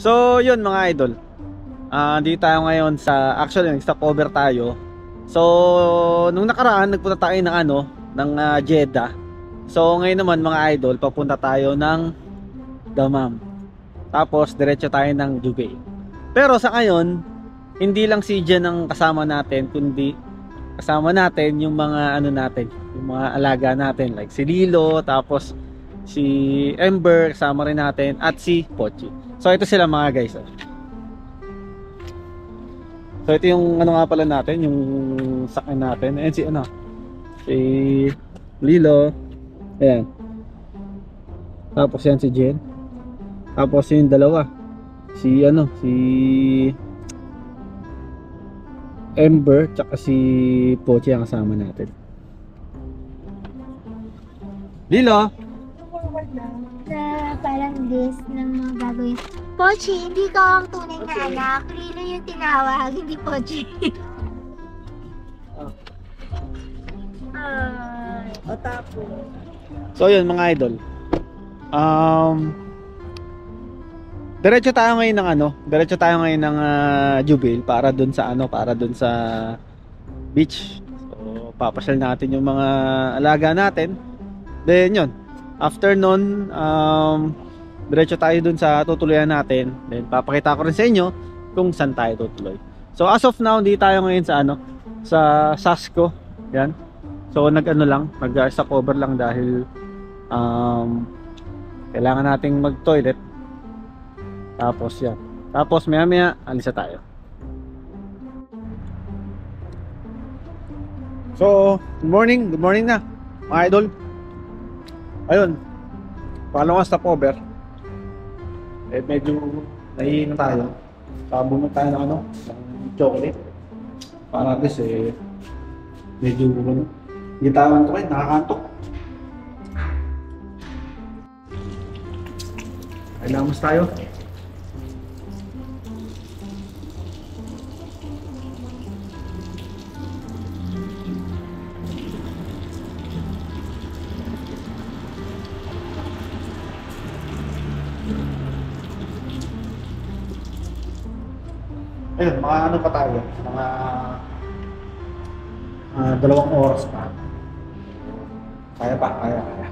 So, yun mga idol. Ah, dito tayo ngayon sa actually nag-stop over tayo. So, nung nakaraan nagpunta tayo ng ano, ng ah, Jeddah. So, ngayon naman mga idol, papunta tayo ng Damam. Tapos diretso tayo ng Dubai. Pero sa ngayon, hindi lang si Jen ang kasama natin, kundi kasama natin yung mga ano natin, yung mga alaga natin like si Lilo, tapos si Ember kasama rin natin at si Pochi. So ito sila mga guys. oh. So ito yung ano nga pala natin, yung sakyan natin. Ayan si ano, si Lilo. Ayan. Tapos yan si Jen. Tapos yung dalawa. Si ano, si Ember tsaka si Pochi ang kasama natin. Lilo! Na parang list ng mga gagawin. Pochi, hindi ka ang tunay na anak. Lilo yung tinawag, hindi Pochi. Ay. O tapos, So yun mga idol. Um Diretso tayo ngayon ng ano, diretso tayo ngayon ng uh, Jubil para dun sa ano, para dun sa beach. So papasyal natin yung mga alaga natin. Then yun, after nun, um, diretso tayo dun sa tutuluyan natin. Then papakita ko rin sa inyo kung saan tayo tutuloy. So as of now, hindi tayo ngayon sa ano, sa Sasco. Yan. So nag-ano lang, nag-stop over lang dahil um, kailangan nating mag-toilet. Tapos yan. Tapos maya maya, alis na tayo. So, good morning. Good morning na, mga idol. Ayun. Pangalawang stopover. Eh, medyo nahihinga tayo. Saka bumili tayo ng ano, ng chocolate. Para at eh, medyo hindi tayo antok eh, nakakantok. Kailangan mas tayo. Ayun, mga ano pa tayo? Mga ah, dalawang oras pa. Kaya pa, kaya, kaya.